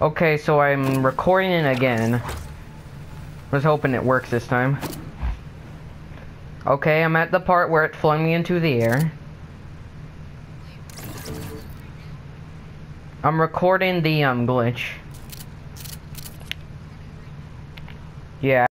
Okay, so I'm recording it again. Was hoping it works this time. Okay, I'm at the part where it flung me into the air. I'm recording the um glitch. Yeah.